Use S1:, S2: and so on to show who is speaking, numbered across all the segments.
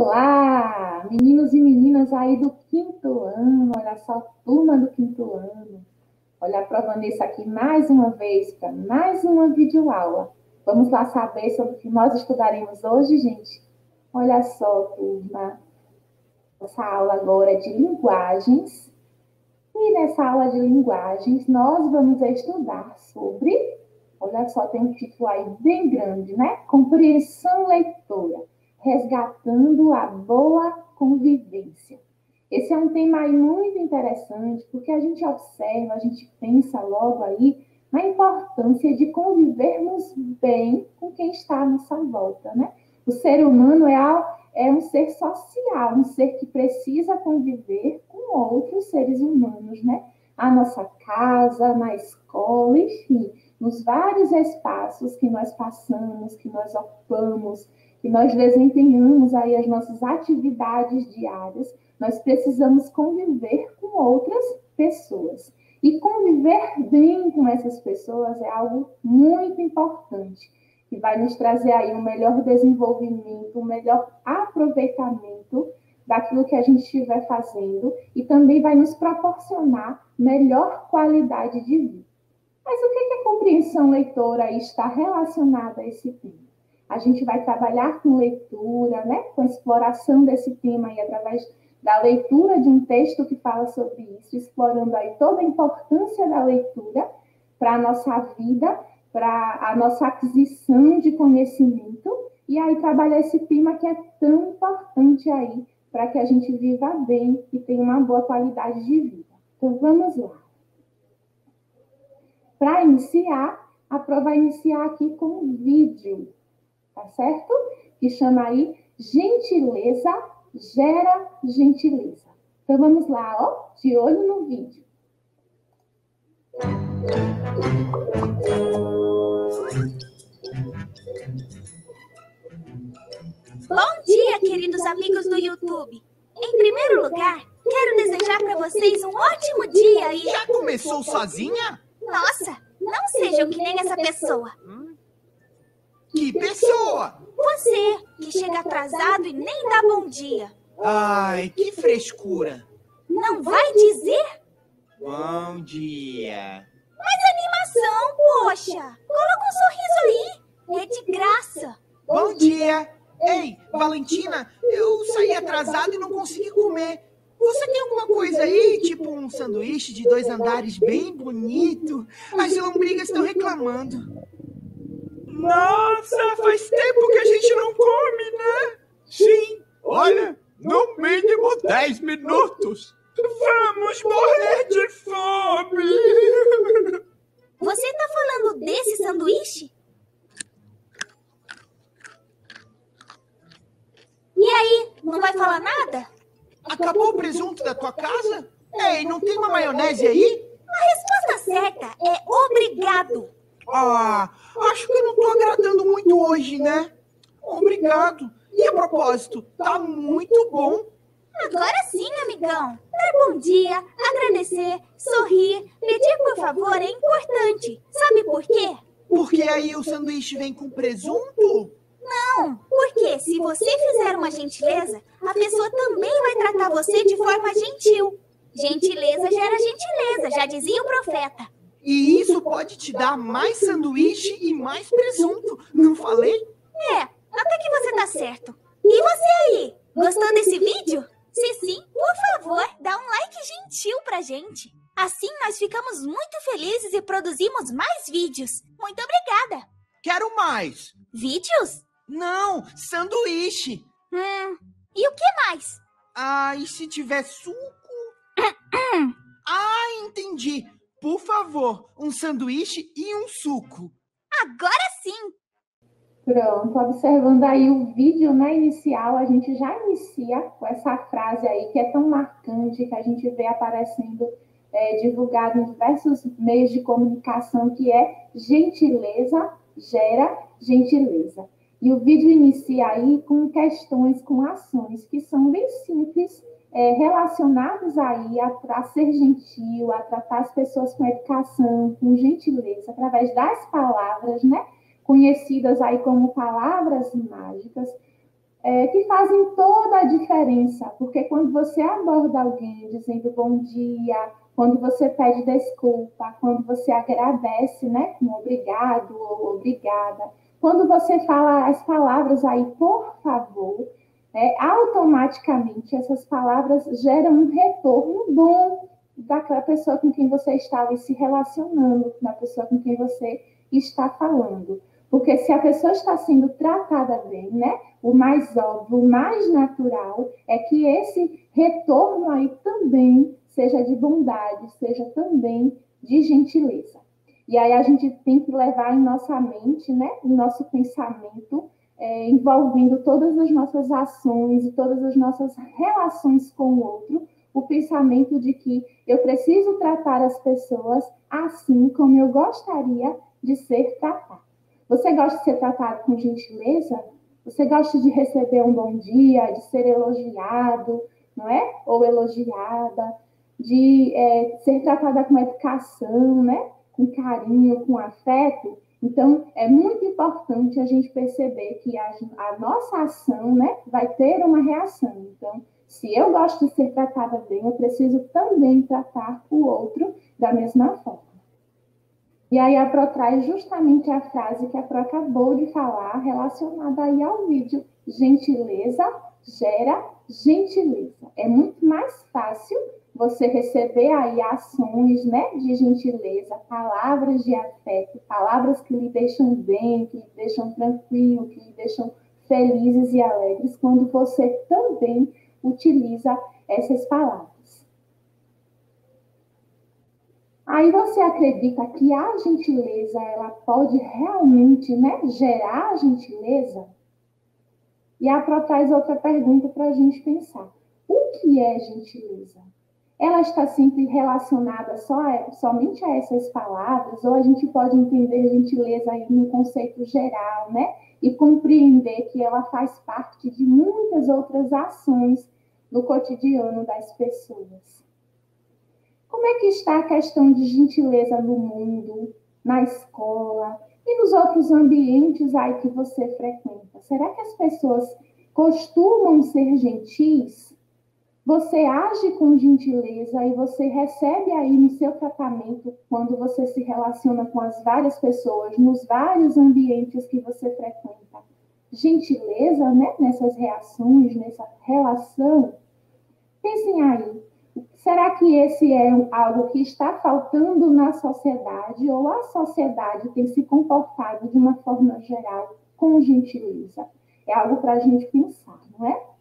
S1: Olá, meninos e meninas aí do quinto ano, olha só, turma do quinto ano. Olha a Vanessa aqui mais uma vez para mais uma videoaula. Vamos lá saber sobre o que nós estudaremos hoje, gente? Olha só, turma. Essa aula agora é de linguagens. E nessa aula de linguagens, nós vamos estudar sobre, olha só, tem um título aí bem grande, né? Compreensão leitora resgatando a boa convivência. Esse é um tema aí muito interessante, porque a gente observa, a gente pensa logo aí na importância de convivermos bem com quem está à nossa volta, né? O ser humano é, é um ser social, um ser que precisa conviver com outros seres humanos, né? A nossa casa, na escola, enfim, nos vários espaços que nós passamos, que nós ocupamos, que nós desempenhamos aí as nossas atividades diárias, nós precisamos conviver com outras pessoas. E conviver bem com essas pessoas é algo muito importante, que vai nos trazer aí um melhor desenvolvimento, um melhor aproveitamento daquilo que a gente estiver fazendo e também vai nos proporcionar melhor qualidade de vida. Mas o que, que a compreensão leitora está relacionada a esse tema? A gente vai trabalhar com leitura, né? com exploração desse tema aí através da leitura de um texto que fala sobre isso, explorando aí toda a importância da leitura para a nossa vida, para a nossa aquisição de conhecimento, e aí trabalhar esse tema que é tão importante aí para que a gente viva bem e tenha uma boa qualidade de vida. Então vamos lá. Para iniciar, a prova vai iniciar aqui com um vídeo tá certo? Que chama aí gentileza gera gentileza. Então vamos lá, ó, de olho no vídeo.
S2: Bom dia, queridos amigos do YouTube. Em primeiro lugar, quero desejar para vocês um ótimo dia e.
S3: Já começou sozinha?
S2: Nossa, não sejam que nem essa pessoa.
S3: Que pessoa?
S2: Você, que chega atrasado e nem dá bom dia.
S3: Ai, que frescura.
S2: Não vai dizer?
S3: Bom dia.
S2: Mas animação, poxa. Coloca um sorriso aí. É de graça.
S3: Bom dia. Ei, Valentina, eu saí atrasado e não consegui comer. Você tem alguma coisa aí, tipo um sanduíche de dois andares bem bonito? As lombrigas estão reclamando. Nossa, faz tempo que a gente não come, né? Sim, olha, no mínimo 10 minutos. Vamos morrer de fome!
S2: Você tá falando desse sanduíche? E aí, não vai falar nada?
S3: Acabou o presunto da tua casa? Ei, não tem uma maionese aí?
S2: A resposta certa é obrigado.
S3: Ah, acho que eu não tô agradando muito hoje, né? Obrigado. E a propósito, tá muito bom.
S2: Agora sim, amigão. Dar bom dia, agradecer, sorrir, pedir por favor é importante. Sabe por quê?
S3: Porque aí o sanduíche vem com presunto?
S2: Não, porque se você fizer uma gentileza, a pessoa também vai tratar você de forma gentil. Gentileza gera gentileza, já dizia o profeta.
S3: E isso pode te dar mais sanduíche e mais presunto, não falei?
S2: É, até que você tá certo. E você aí, gostou desse vídeo? Se sim, por favor, dá um like gentil pra gente. Assim nós ficamos muito felizes e produzimos mais vídeos. Muito obrigada.
S3: Quero mais.
S2: Vídeos?
S3: Não, sanduíche.
S2: Hum, e o que mais?
S3: Ah, e se tiver suco? ah, entendi. Por favor, um sanduíche e um suco.
S2: Agora sim!
S1: Pronto, observando aí o vídeo né, inicial, a gente já inicia com essa frase aí que é tão marcante, que a gente vê aparecendo é, divulgado em diversos meios de comunicação, que é gentileza gera gentileza. E o vídeo inicia aí com questões, com ações que são bem simples é, relacionados aí a, a, ser gentil, a tratar as pessoas com educação, com gentileza, através das palavras, né? Conhecidas aí como palavras mágicas, é, que fazem toda a diferença, porque quando você aborda alguém dizendo bom dia, quando você pede desculpa, quando você agradece, né, com obrigado ou obrigada, quando você fala as palavras aí, por favor, é, automaticamente essas palavras geram um retorno bom daquela pessoa com quem você está se relacionando, da pessoa com quem você está falando. Porque se a pessoa está sendo tratada bem, né? O mais óbvio, o mais natural é que esse retorno aí também seja de bondade, seja também de gentileza. E aí a gente tem que levar em nossa mente, né, em nosso pensamento, é, envolvendo todas as nossas ações e todas as nossas relações com o outro, o pensamento de que eu preciso tratar as pessoas assim como eu gostaria de ser tratado. Você gosta de ser tratado com gentileza? Você gosta de receber um bom dia, de ser elogiado, não é? Ou elogiada, de é, ser tratada com educação, né? Com carinho, com afeto. Então, é muito importante a gente perceber que a, a nossa ação, né, vai ter uma reação. Então, se eu gosto de ser tratada bem, eu preciso também tratar o outro da mesma forma. E aí a Pro traz justamente a frase que a Pro acabou de falar, relacionada aí ao vídeo. Gentileza gera gentileza. É muito mais fácil você receber aí ações né, de gentileza, palavras de afeto, palavras que lhe deixam bem, que lhe deixam tranquilo, que lhe deixam felizes e alegres, quando você também utiliza essas palavras. Aí você acredita que a gentileza ela pode realmente né, gerar gentileza? E a traz outra pergunta para a gente pensar. O que é gentileza? Ela está sempre relacionada só a, somente a essas palavras, ou a gente pode entender gentileza no conceito geral, né? E compreender que ela faz parte de muitas outras ações no cotidiano das pessoas. Como é que está a questão de gentileza no mundo, na escola e nos outros ambientes aí que você frequenta? Será que as pessoas costumam ser gentis? Você age com gentileza e você recebe aí no seu tratamento, quando você se relaciona com as várias pessoas, nos vários ambientes que você frequenta, gentileza, né? Nessas reações, nessa relação. Pensem aí, Será que esse é algo que está faltando na sociedade ou a sociedade tem se comportado de uma forma geral com gentileza? É algo para a gente pensar, não é?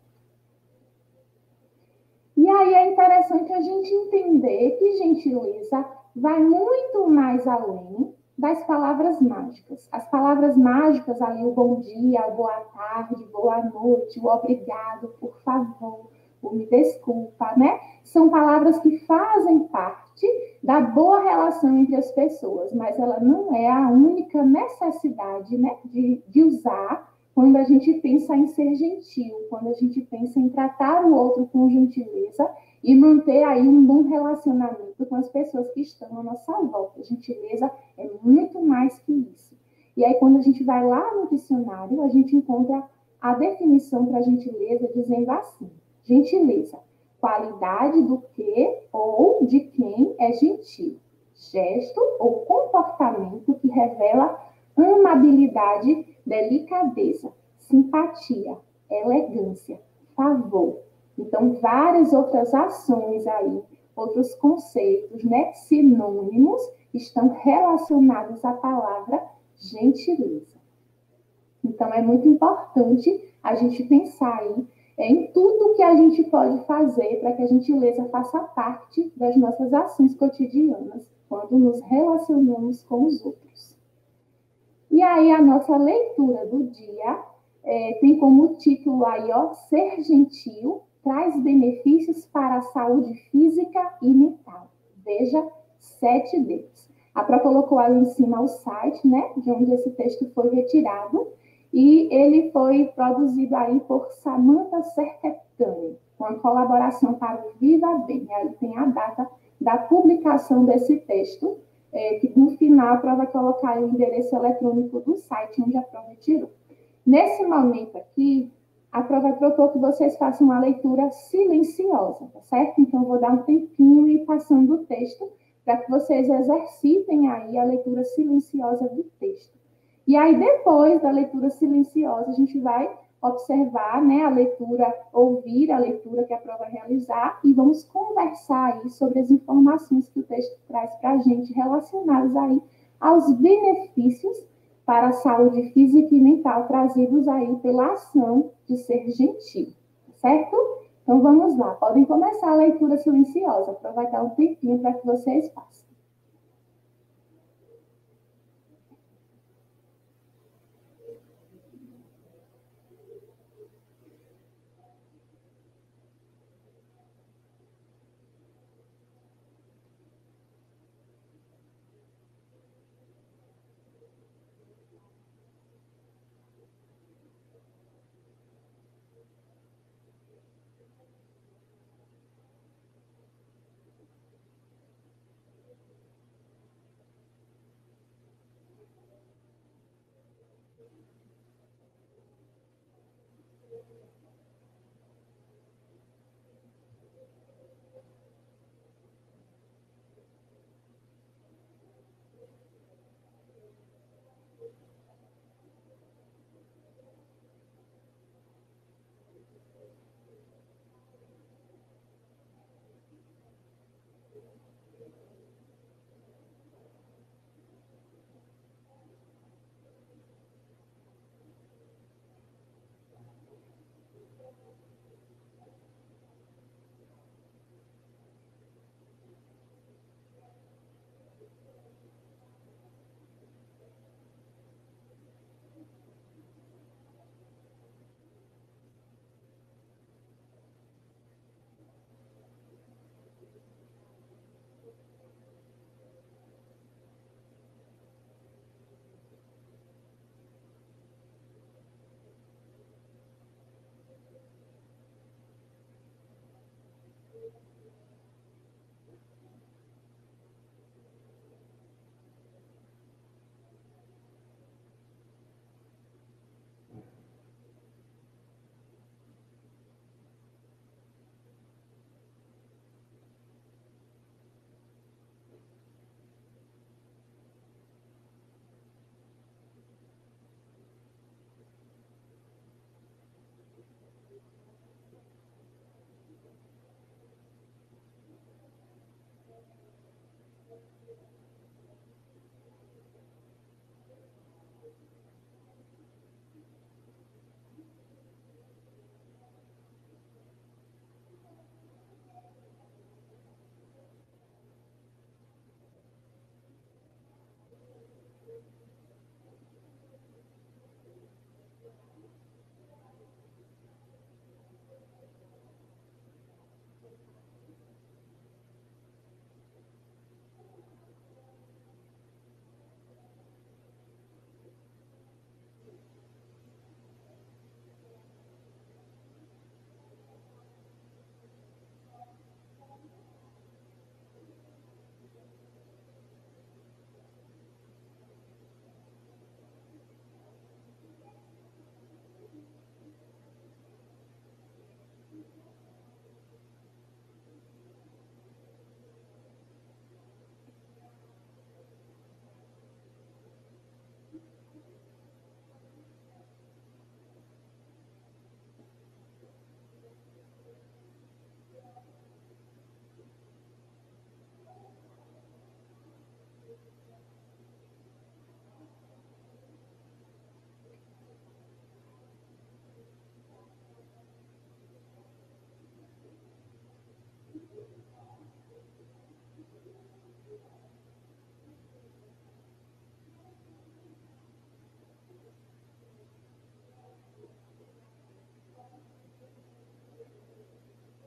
S1: E aí é interessante a gente entender que gentileza vai muito mais além das palavras mágicas. As palavras mágicas ali, o bom dia, o boa tarde, boa noite, o obrigado, por favor, o me desculpa, né? São palavras que fazem parte da boa relação entre as pessoas, mas ela não é a única necessidade né, de, de usar quando a gente pensa em ser gentil, quando a gente pensa em tratar o outro com gentileza e manter aí um bom relacionamento com as pessoas que estão à nossa volta. Gentileza é muito mais que isso. E aí, quando a gente vai lá no dicionário, a gente encontra a definição para gentileza dizendo assim: gentileza, qualidade do que ou de quem é gentil, gesto ou comportamento que revela amabilidade, delicadeza, simpatia, elegância, favor. Então, várias outras ações aí, outros conceitos, né, sinônimos, estão relacionados à palavra gentileza. Então, é muito importante a gente pensar aí é em tudo que a gente pode fazer para que a gentileza faça parte das nossas ações cotidianas, quando nos relacionamos com os outros. E aí, a nossa leitura do dia é, tem como título aí, ó, Ser Gentil traz benefícios para a saúde física e mental. Veja sete deles. A Pro colocou ali em cima o site, né, de onde esse texto foi retirado, e ele foi produzido aí por Samantha Serquetani, com a colaboração para o Viva Bem. Aí tem a data da publicação desse texto, é, que no final a prova colocar o endereço eletrônico do site onde a prova tirou. Nesse momento aqui, a prova propor que vocês façam uma leitura silenciosa, tá certo? Então, eu vou dar um tempinho e ir passando o texto para que vocês exercitem aí a leitura silenciosa do texto. E aí, depois da leitura silenciosa, a gente vai observar né, a leitura, ouvir a leitura que a prova realizar e vamos conversar aí sobre as informações que o texto traz para a gente relacionadas aí aos benefícios para a saúde física e mental trazidos aí pela ação de ser gentil, certo? Então vamos lá, podem começar a leitura silenciosa, dar um tempinho para que vocês façam.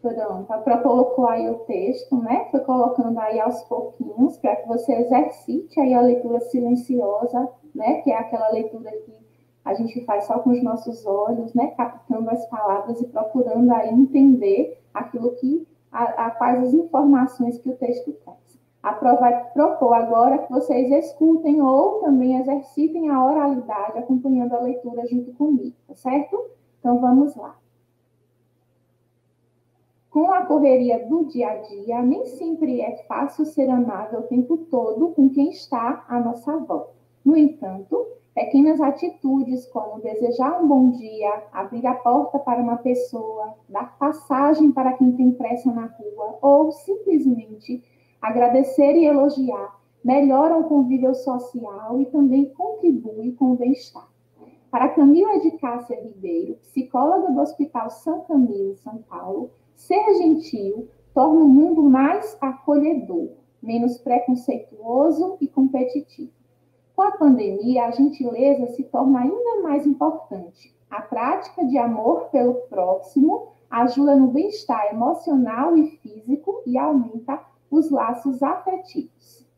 S1: Pronto, a Pro colocou aí o texto, né? Foi colocando aí aos pouquinhos para que você exercite aí a leitura silenciosa, né? Que é aquela leitura que a gente faz só com os nossos olhos, né? Captando as palavras e procurando aí entender aquilo que, a, a quais as informações que o texto traz. A Pro vai propor agora que vocês escutem ou também exercitem a oralidade acompanhando a leitura junto comigo, tá certo? Então vamos lá. Com a correria do dia a dia, nem sempre é fácil ser amável o tempo todo com quem está à nossa volta. No entanto, pequenas atitudes como desejar um bom dia, abrir a porta para uma pessoa, dar passagem para quem tem pressa na rua ou simplesmente agradecer e elogiar melhoram o convívio social e também contribuem com o bem-estar. Para Camila de Cássia Ribeiro, psicóloga do Hospital São Camilo, São Paulo, ser gentil torna o mundo mais acolhedor, menos preconceituoso e competitivo. Com a pandemia, a gentileza se torna ainda mais importante. A prática de amor pelo próximo ajuda no bem-estar emocional e físico e aumenta os laços afetivos.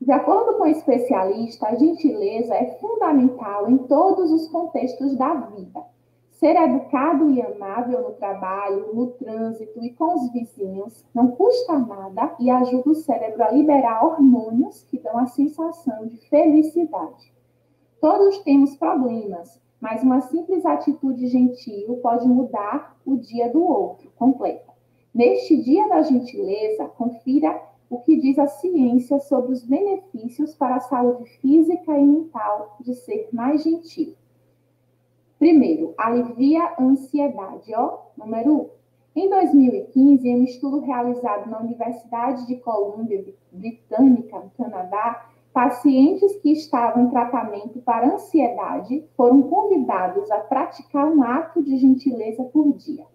S1: De acordo com o especialista, a gentileza é fundamental em todos os contextos da vida. Ser educado e amável no trabalho, no trânsito e com os vizinhos não custa nada e ajuda o cérebro a liberar hormônios que dão a sensação de felicidade. Todos temos problemas, mas uma simples atitude gentil pode mudar o dia do outro completo. Neste dia da gentileza, confira o que diz a ciência sobre os benefícios para a saúde física e mental de ser mais gentil. Primeiro, alivia a ansiedade, ó, número um. Em 2015, em um estudo realizado na Universidade de Colômbia Britânica, no Canadá, pacientes que estavam em tratamento para ansiedade foram convidados a praticar um ato de gentileza por dia.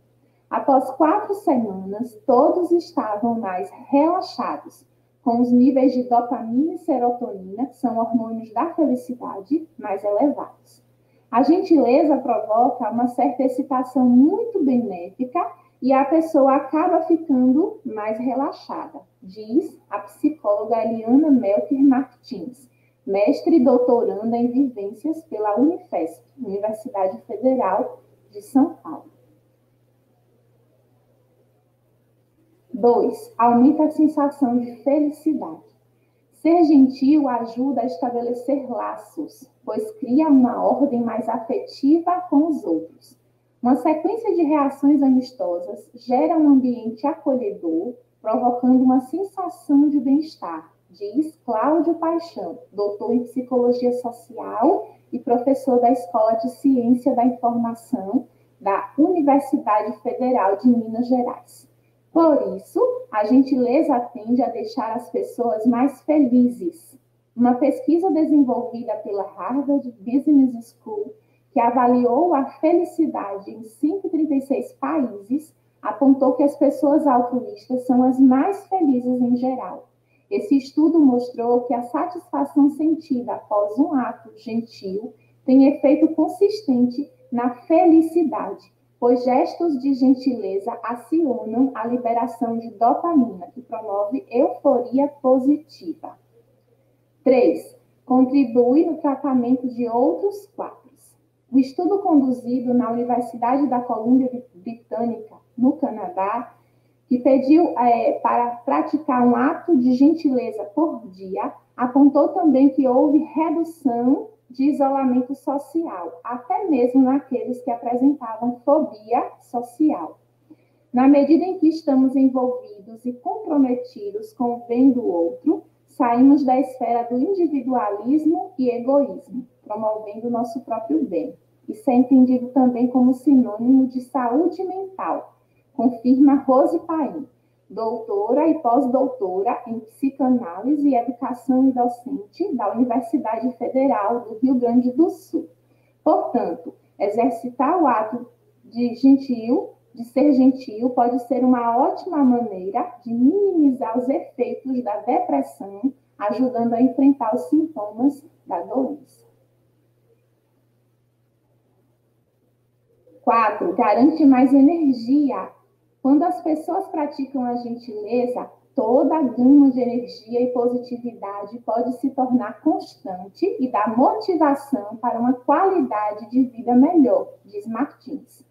S1: Após quatro semanas, todos estavam mais relaxados, com os níveis de dopamina e serotonina, que são hormônios da felicidade, mais elevados. A gentileza provoca uma certa excitação muito benéfica e a pessoa acaba ficando mais relaxada, diz a psicóloga Eliana Melker Martins, mestre e doutoranda em vivências pela Unifesp, Universidade Federal de São Paulo. 2. Aumenta a sensação de felicidade. Ser gentil ajuda a estabelecer laços, pois cria uma ordem mais afetiva com os outros. Uma sequência de reações amistosas gera um ambiente acolhedor, provocando uma sensação de bem-estar, diz Cláudio Paixão, doutor em psicologia social e professor da Escola de Ciência da Informação da Universidade Federal de Minas Gerais. Por isso, a gentileza tende a deixar as pessoas mais felizes. Uma pesquisa desenvolvida pela Harvard Business School, que avaliou a felicidade em 136 países, apontou que as pessoas altruístas são as mais felizes em geral. Esse estudo mostrou que a satisfação sentida após um ato gentil tem efeito consistente na felicidade, pois gestos de gentileza acionam a liberação de dopamina, que promove euforia positiva. 3. Contribui no tratamento de outros quadros. O estudo conduzido na Universidade da Colômbia Britânica, no Canadá, que pediu é, para praticar um ato de gentileza por dia, apontou também que houve redução de isolamento social, até mesmo naqueles que apresentavam fobia social. Na medida em que estamos envolvidos e comprometidos com o bem do outro, saímos da esfera do individualismo e egoísmo, promovendo nosso próprio bem. Isso é entendido também como sinônimo de saúde mental, confirma Rose Paim doutora e pós-doutora em psicanálise e educação e docente da Universidade Federal do Rio Grande do Sul. Portanto, exercitar o ato de gentil, de ser gentil, pode ser uma ótima maneira de minimizar os efeitos da depressão, ajudando a enfrentar os sintomas da doença. 4. Garante mais energia quando as pessoas praticam a gentileza, toda a gama de energia e positividade pode se tornar constante e dar motivação para uma qualidade de vida melhor, diz Martins.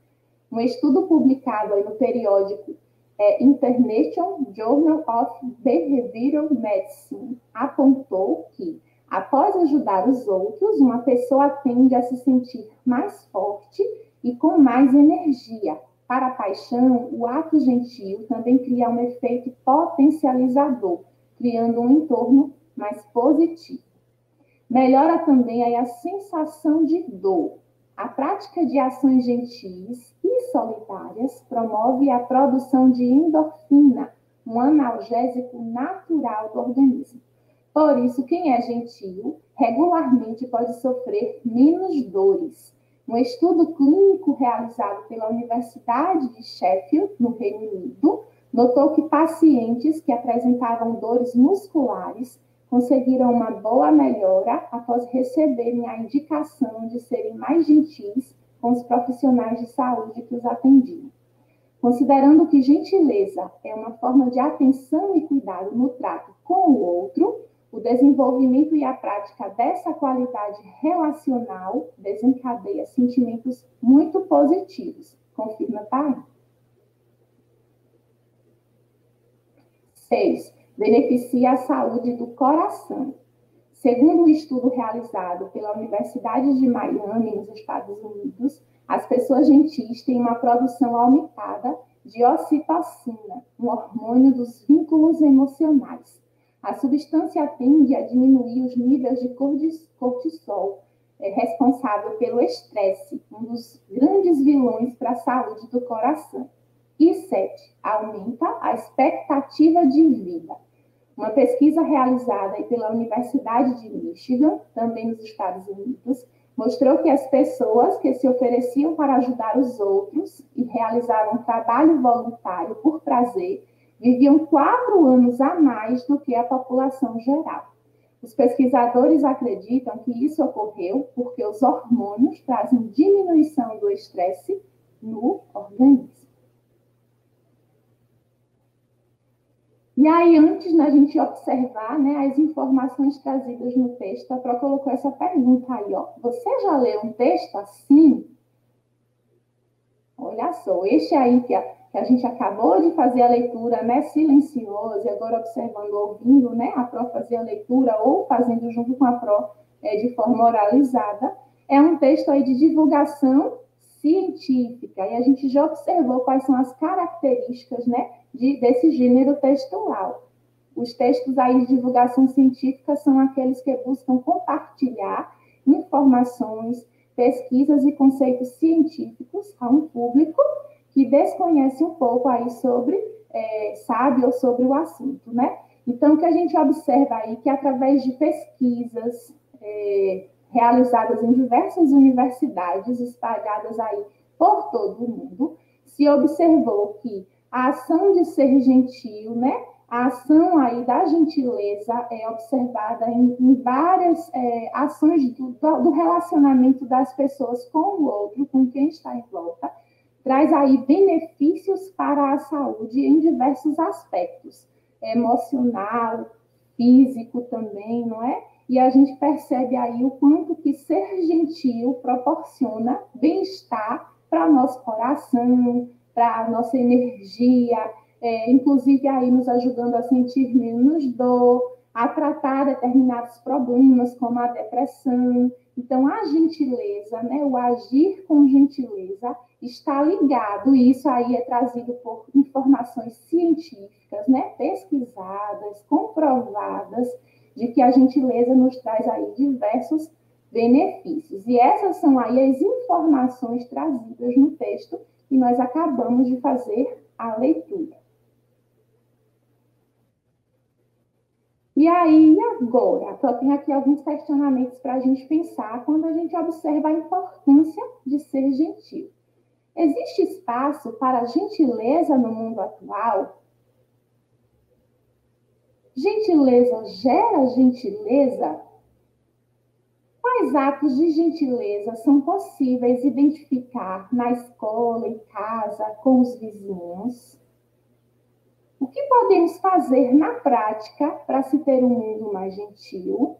S1: Um estudo publicado no periódico é, International Journal of Behavioral Medicine apontou que Após ajudar os outros, uma pessoa tende a se sentir mais forte e com mais energia. Para a paixão, o ato gentil também cria um efeito potencializador, criando um entorno mais positivo. Melhora também a sensação de dor. A prática de ações gentis e solitárias promove a produção de endorfina, um analgésico natural do organismo. Por isso, quem é gentil regularmente pode sofrer menos dores. Um estudo clínico realizado pela Universidade de Sheffield, no Reino Unido, notou que pacientes que apresentavam dores musculares conseguiram uma boa melhora após receberem a indicação de serem mais gentis com os profissionais de saúde que os atendiam. Considerando que gentileza é uma forma de atenção e cuidado no trato com o outro, o desenvolvimento e a prática dessa qualidade relacional desencadeia sentimentos muito positivos. Confirma, tá? Seis, beneficia a saúde do coração. Segundo um estudo realizado pela Universidade de Miami, nos Estados Unidos, as pessoas gentis têm uma produção aumentada de ocitocina, um hormônio dos vínculos emocionais. A substância tende a diminuir os níveis de cortisol, é responsável pelo estresse, um dos grandes vilões para a saúde do coração. E sete, aumenta a expectativa de vida. Uma pesquisa realizada pela Universidade de Michigan, também nos Estados Unidos, mostrou que as pessoas que se ofereciam para ajudar os outros e realizavam trabalho voluntário por prazer viviam quatro anos a mais do que a população geral. Os pesquisadores acreditam que isso ocorreu porque os hormônios trazem diminuição do estresse no organismo. E aí, antes da gente observar né, as informações trazidas no texto, a Pro colocou essa pergunta aí, ó. Você já leu um texto assim? Olha só, este aí que a, que a gente acabou de fazer a leitura, né, silencioso, e agora observando, ouvindo, né, a Pro fazer a leitura ou fazendo junto com a Pro é, de forma oralizada, é um texto aí de divulgação científica, e a gente já observou quais são as características, né, de, desse gênero textual. Os textos aí de divulgação científica são aqueles que buscam compartilhar informações, pesquisas e conceitos científicos a um público que desconhece um pouco aí sobre, é, sabe ou sobre o assunto, né? Então, que a gente observa aí que através de pesquisas é, realizadas em diversas universidades espalhadas aí por todo o mundo, se observou que a ação de ser gentil, né? A ação aí da gentileza é observada em, em várias é, ações do, do, relacionamento das pessoas com o outro, com quem está em volta, traz aí benefícios para a saúde em diversos aspectos, emocional, físico também, não é? E a gente percebe aí o quanto que ser gentil proporciona bem-estar para o nosso coração, para a nossa energia, é, inclusive aí nos ajudando a sentir menos dor, a tratar determinados problemas, como a depressão. Então, a gentileza, né, o agir com gentileza, está ligado, e isso aí é trazido por informações científicas, né, pesquisadas, comprovadas, de que a gentileza nos traz aí diversos benefícios. E essas são aí as informações trazidas no texto e nós acabamos de fazer a leitura. E aí, agora? Só tem aqui alguns questionamentos para a gente pensar quando a gente observa a importância de ser gentil. Existe espaço para gentileza no mundo atual? Gentileza gera gentileza? Quais atos de gentileza são possíveis identificar na escola, em casa, com os vizinhos? O que podemos fazer na prática para se ter um mundo mais gentil?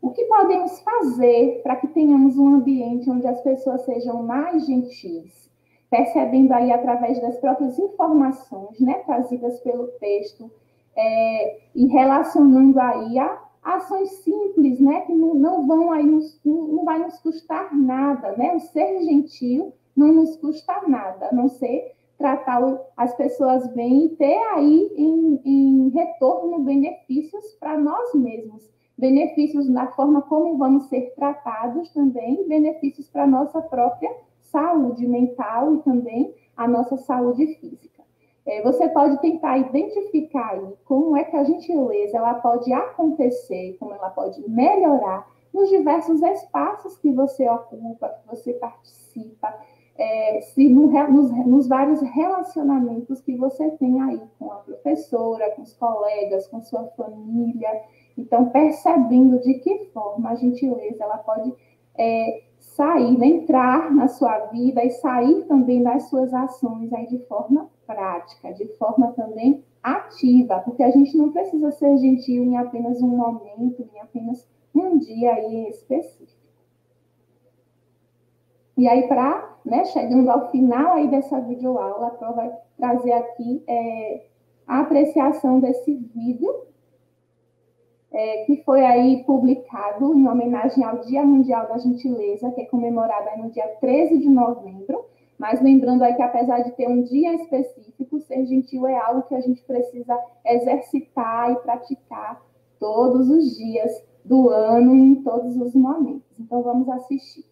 S1: O que podemos fazer para que tenhamos um ambiente onde as pessoas sejam mais gentis? Percebendo aí através das próprias informações né, trazidas pelo texto é, e relacionando aí a ações simples, né, que não, não vão aí, nos, não vai nos custar nada, né? O ser gentil não nos custa nada, a não ser tratar as pessoas bem e ter aí em, em retorno benefícios para nós mesmos. Benefícios na forma como vamos ser tratados também, benefícios para a nossa própria saúde mental e também a nossa saúde física. É, você pode tentar identificar aí como é que a gentileza ela pode acontecer, como ela pode melhorar nos diversos espaços que você ocupa, que você participa, é, se no, nos, nos, vários relacionamentos que você tem aí com a professora, com os colegas, com sua família. Então, percebendo de que forma a gentileza ela pode é, sair, né, entrar na sua vida e sair também das suas ações aí de forma prática, de forma também ativa, porque a gente não precisa ser gentil em apenas um momento, em apenas um dia aí específico. E aí, para, né, chegando ao final aí dessa videoaula, a Pro vai trazer aqui é, a apreciação desse vídeo, é, que foi aí publicado em homenagem ao Dia Mundial da Gentileza, que é comemorado no dia 13 de novembro. Mas lembrando aí que apesar de ter um dia específico, ser gentil é algo que a gente precisa exercitar e praticar todos os dias do ano, em todos os momentos. Então vamos assistir.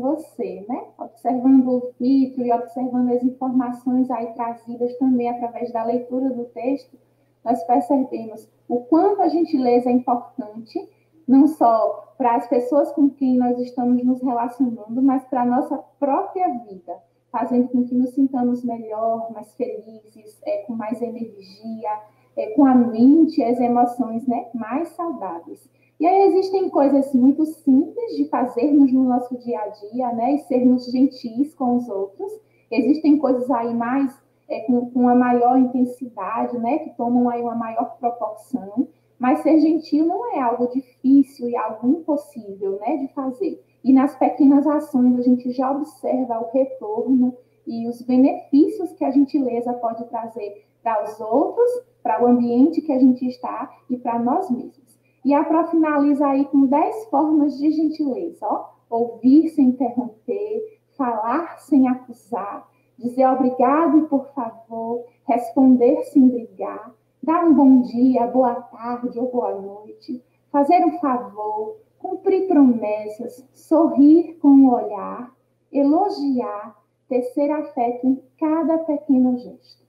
S1: você, né? Observando o vídeo e observando as informações aí trazidas também através da leitura do texto, nós percebemos o quanto a gentileza é importante, não só para as pessoas com quem nós estamos nos relacionando, mas para a nossa própria vida, fazendo com que nos sintamos melhor, mais felizes, é, com mais energia, é, com a mente e as emoções né, mais saudáveis. E aí existem coisas muito simples de fazermos no nosso dia a dia, né? E sermos gentis com os outros. Existem coisas aí mais é, com, com uma maior intensidade, né? Que tomam aí uma maior proporção. Mas ser gentil não é algo difícil e algo impossível, né? De fazer. E nas pequenas ações a gente já observa o retorno e os benefícios que a gentileza pode trazer para os outros, para o ambiente que a gente está e para nós mesmos. E a Pro finaliza aí com 10 formas de gentileza, ó. Ouvir sem interromper, falar sem acusar, dizer obrigado e por favor, responder sem brigar, dar um bom dia, boa tarde ou boa noite, fazer um favor, cumprir promessas, sorrir com o olhar, elogiar, tecer afeto em cada pequeno gesto.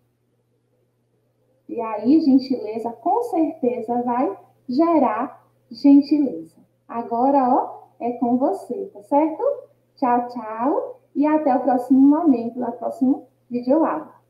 S1: E aí, gentileza com certeza vai gerar gentileza. Agora, ó, é com você, tá certo? Tchau, tchau. E até o próximo momento, na próxima videoaula.